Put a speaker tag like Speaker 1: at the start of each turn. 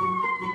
Speaker 1: Música